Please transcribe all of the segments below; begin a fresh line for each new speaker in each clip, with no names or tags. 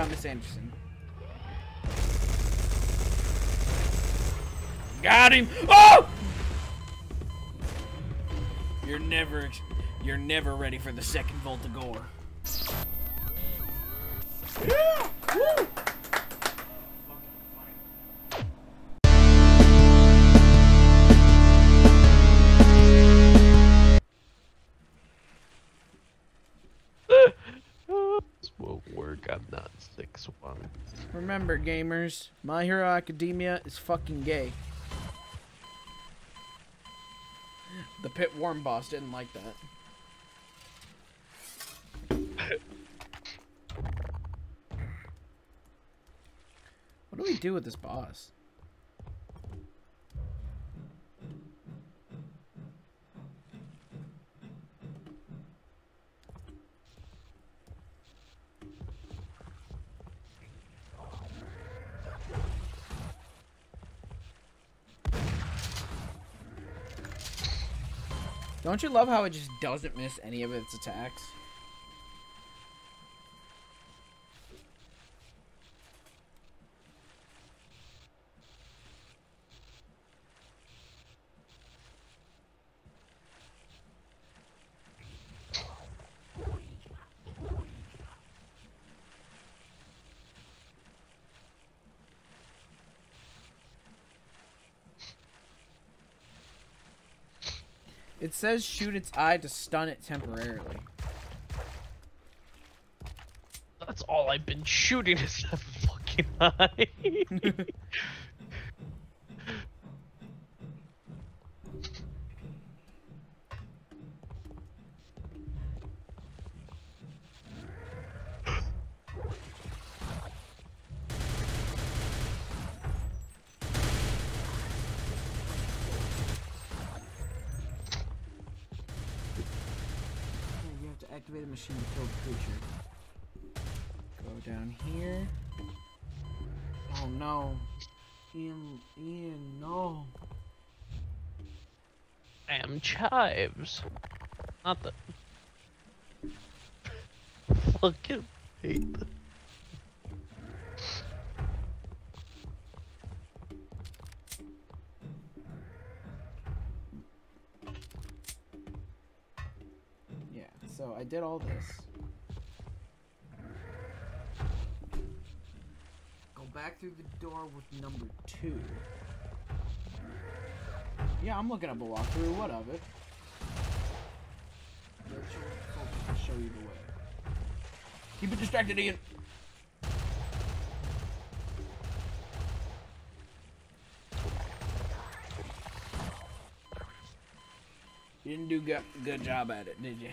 Thomas Anderson. Got him! Oh! You're never, you're never ready for the second Voltigore. Yeah! Woo!
I'm not six one.
Remember, gamers, My Hero Academia is fucking gay. The pit worm boss didn't like that. what do we do with this boss? Don't you love how it just doesn't miss any of its attacks? It says shoot its eye to stun it temporarily.
That's all I've been shooting is that fucking eye.
activate a machine to kill the creature. Go down here. Oh no. Ian, Ian, no.
Damn chives. Not the. Fucking hate them.
So I did all this. Go back through the door with number two. Yeah, I'm looking up a walkthrough. What of it? Virtual will show you the way. Keep it distracted, Ian. You didn't do good, good job at it, did you?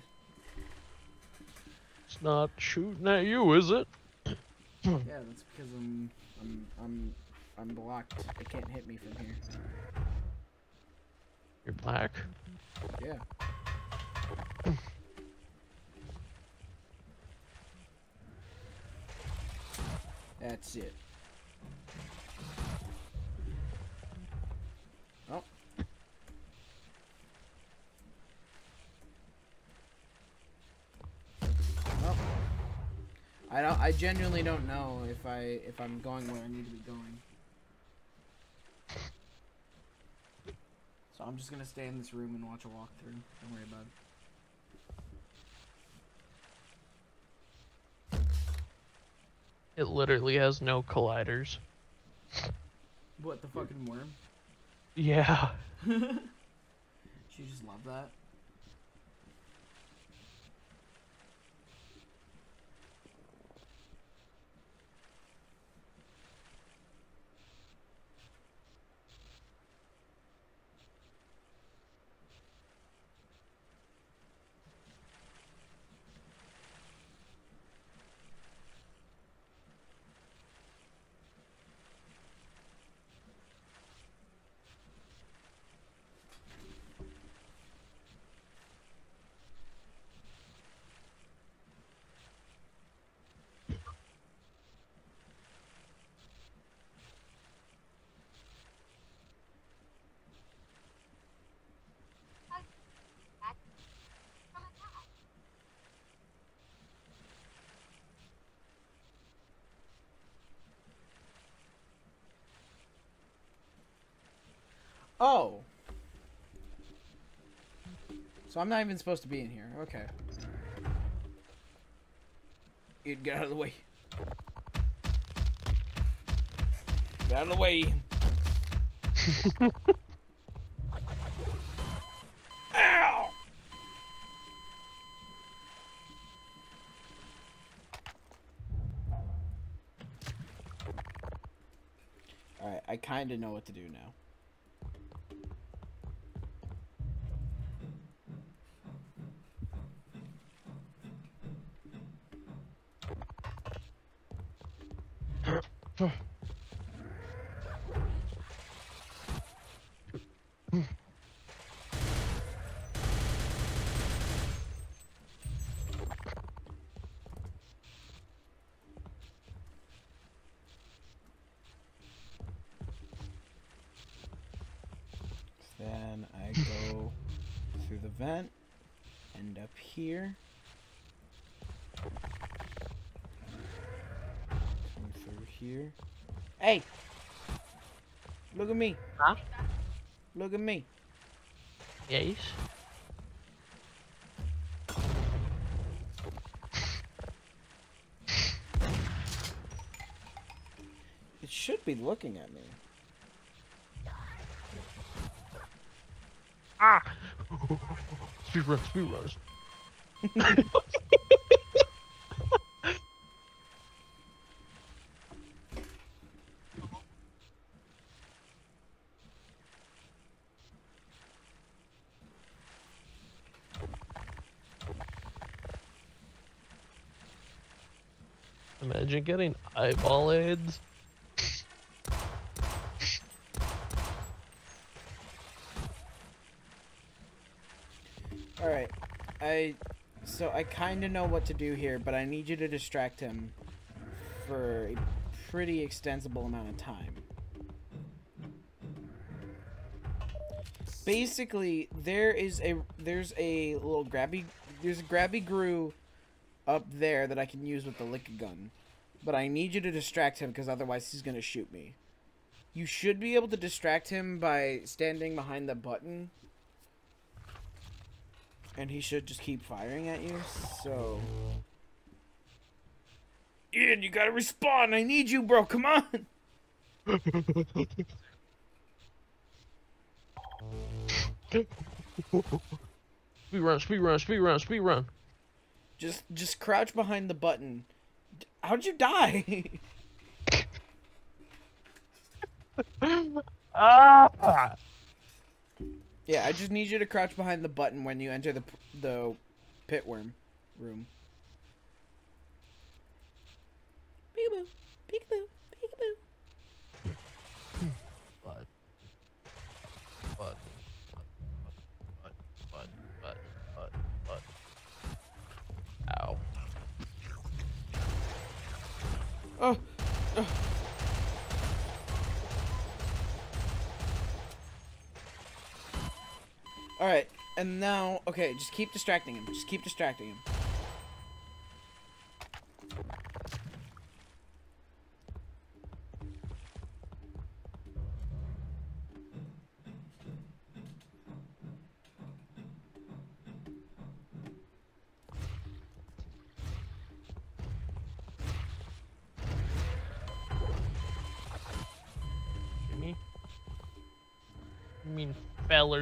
It's not shooting at you, is it?
yeah, that's because I'm, I'm, I'm, I'm blocked. It can't hit me from here.
You're black.
Yeah. That's it. Oh. Oh. I genuinely don't know if I if I'm going where I need to be going. So I'm just gonna stay in this room and watch a walkthrough. Don't worry about it.
It literally has no colliders.
What the fucking worm?
Yeah.
She just love that. Oh. So I'm not even supposed to be in here. Okay. Ian, get out of the way. Get out of the way. Ow! Alright, I kind of know what to do now. Vent, end up here. Come through here. Hey! Look at me.
Huh?
Look at me.
Yes.
It should be looking at me.
Speed run, speed runs. Imagine getting eyeball aids.
Alright. So I kind of know what to do here, but I need you to distract him for a pretty extensible amount of time. Basically, there is a there's a little grabby there's a grabby grew up there that I can use with the lick gun. But I need you to distract him because otherwise he's gonna shoot me. You should be able to distract him by standing behind the button and he should just keep firing at you. So, Ian, you gotta respond. I need you, bro. Come on.
Speed run, speed run, speed run, speed run.
Just, just crouch behind the button. How'd you die?
Ah!
Yeah, I just need you to crouch behind the button when you enter the p- the pitworm room. Peekaboo, peekaboo, peekaboo.
But, but, but, but, but, but, but. Ow.
Oh, oh. All right, and now, okay, just keep distracting him. Just keep distracting him.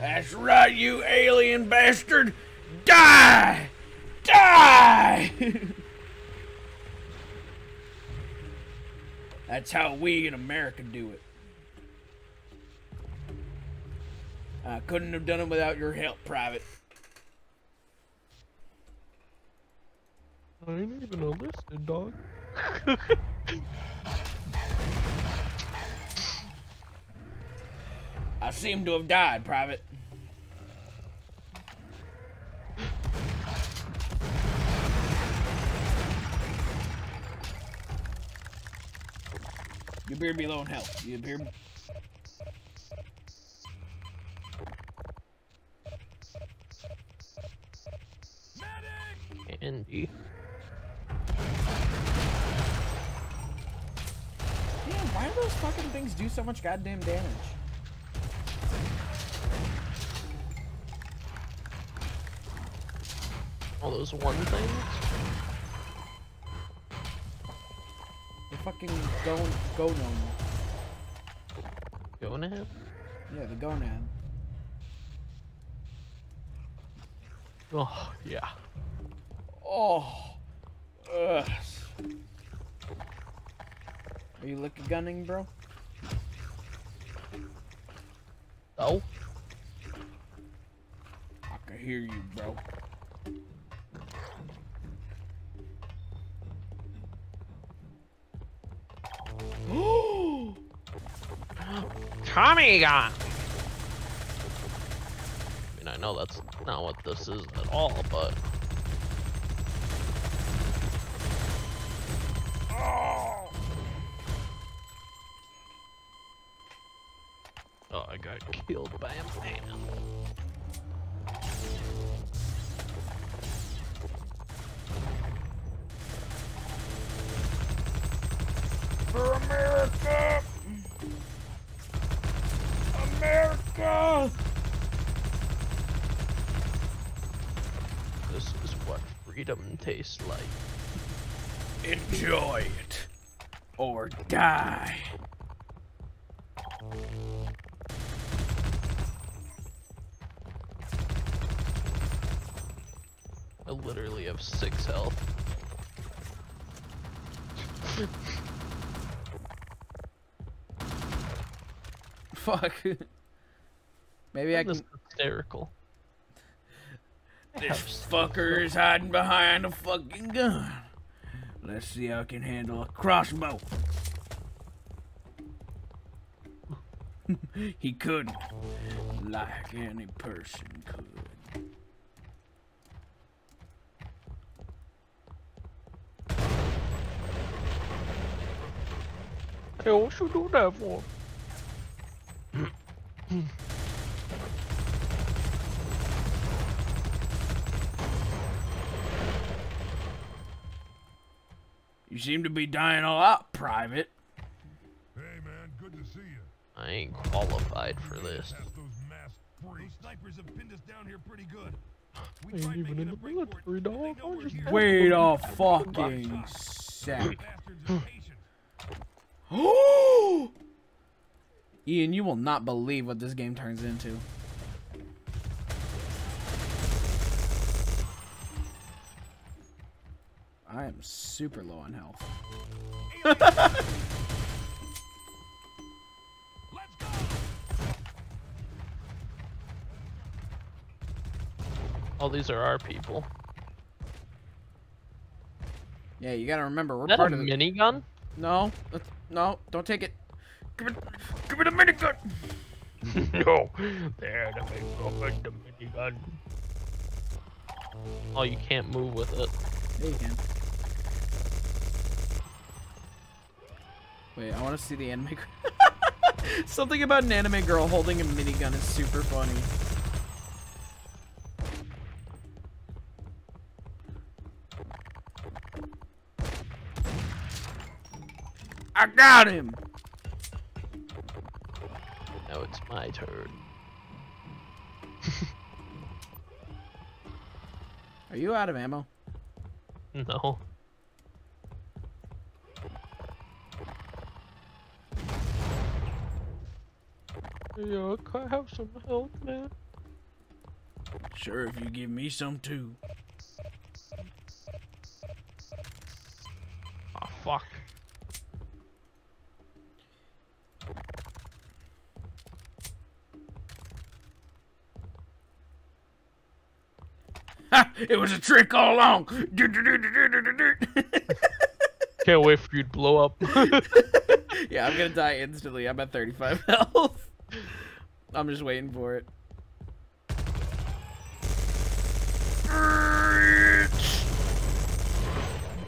That's right, you alien bastard! Die! Die! That's how we in America do it. I couldn't have done it without your help, Private.
I ain't even enlisted, dog.
I seem to have died, Private. You appear to be low in health. You appear.
Andy.
Damn, why do those fucking things do so much goddamn damage?
All those one things?
The fucking go go gnome.
Going ahead?
Yeah, the gonad.
Oh, yeah.
Oh. Ugh. Are you lick gunning, bro?
Oh?
I can hear you, bro.
Gun! I mean, I know that's not what this is at all, but... Oh, I got killed by a man. Freedom tastes like.
Enjoy it. Or die.
I literally have six health.
Fuck. Maybe I
This
can.
is hysterical.
This fucker is hiding behind a fucking gun. Let's see how I can handle a crossbow. he couldn't. Like any person could.
Hey, what you do that for?
You seem to be dying a lot, Private.
Hey man, good to see you.
I ain't qualified for this.
Those. Those snipers have pinned us down here pretty good. We
Ain't even in the
break for it,
military, dog.
know
I'm
we're
just
here.
Wait a fucking sec.
bastards.
Ian, you will not believe what this game turns into. I am super low on health.
Let's go.
All these are our people.
Yeah, you gotta remember we're
Is that a
part of the.
minigun?
No, no, don't take it. Give it, give it a minigun.
no, they're the big rubber, the minigun. Oh, you can't move with it.
Yeah, you can. Wait, I want to see the anime. Something about an anime girl holding a minigun is super funny. I got him.
Now it's my turn.
Are you out of ammo?
No. Yeah, can I have some help, man?
Sure, if you give me some too.
Oh, fuck.
it was a trick all along.
Can't wait for you to blow up.
yeah, I'm gonna die instantly. I'm at 35 health. I'm just waiting for it.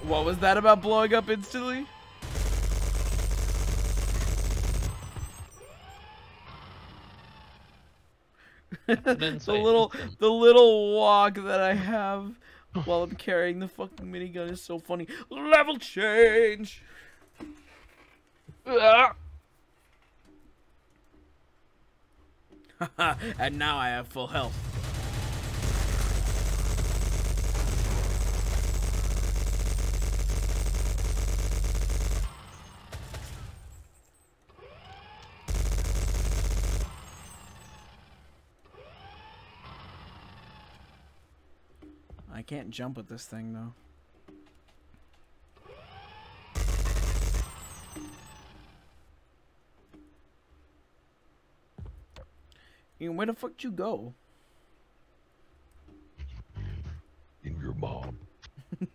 What was that about blowing up instantly? The little the little walk that I have while I'm carrying the fucking minigun is so funny. Level change.
Ah!
and now I have full health. I can't jump with this thing though. Ian, where the fuck you go?
In your mom.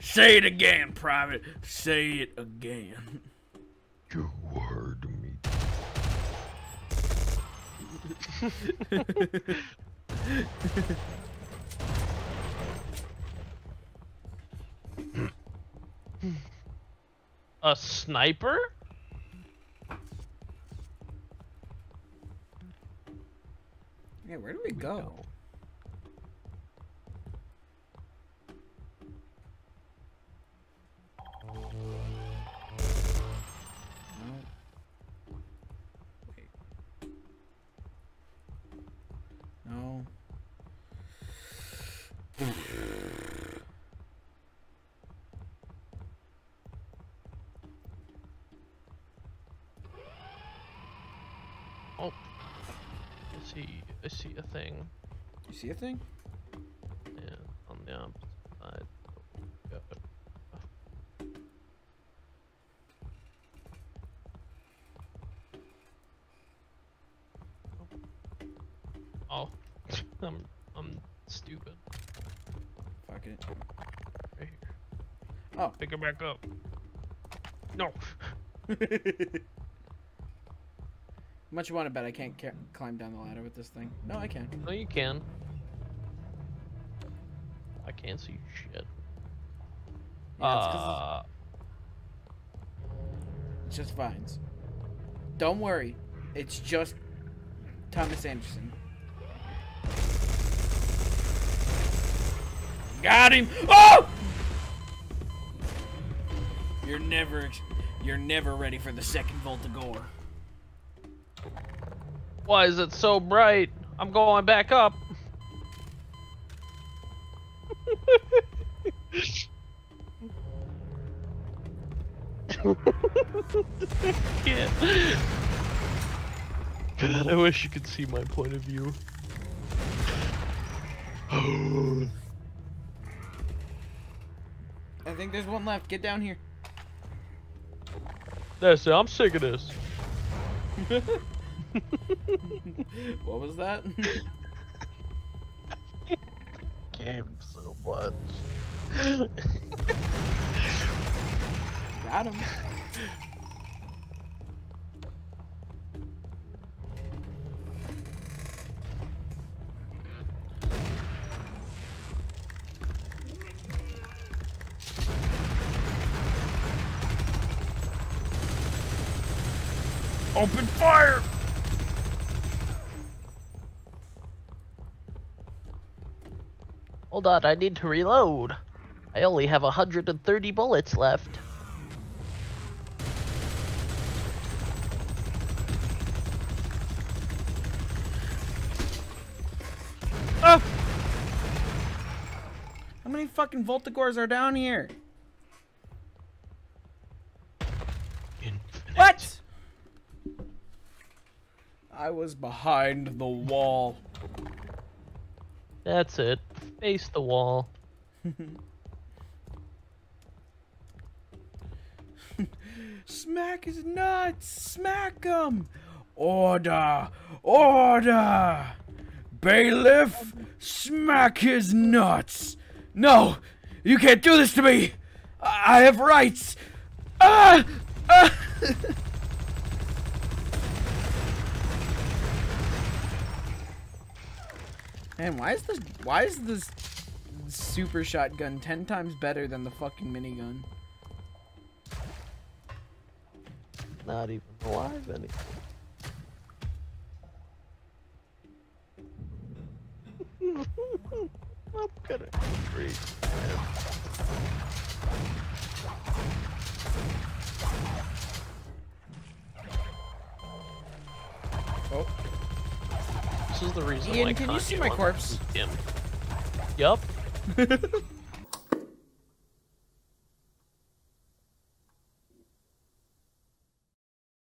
Say it again, Private. Say it again.
You heard me. A sniper?
Yeah, where do we go? No.
See. A thing.
You see a thing?
Yeah, on the opposite side. Oh, God. Oh, oh. I'm I'm stupid.
Fuck it.
Right here.
Oh.
Pick it back up. No.
Much you want to bet I can't ca- climb down the ladder with this thing? No, I can.
No, you can. I can't see shit.
Yeah,
uh,
it's just vines. Don't worry, it's just Thomas Anderson. Got him! Oh! You're never, you're never ready for the second Voltigore.
Why is it so bright? I'm going back up. Can't. God, I wish you could see my point of view.
I think there's one left. Get down here.
That's it. I'm sick of this.
What was that?
Game so much.
Got him. Open fire!
Hold on, I need to reload. I only have 130 bullets left. Ah!
How many fucking Voltigores are down here?
Infinite.
What? I was behind the wall.
That's it. Face the wall.
Smack his nuts! Smack him! Order! Order! Bailiff, smack his nuts. No, you can't do this to me. I have rights. Ah! ah! Man, why is this? Why is this super shotgun ten times better than the fucking minigun?
Not even alive anymore.
Ian, can you see my corpse?
Him. Yup.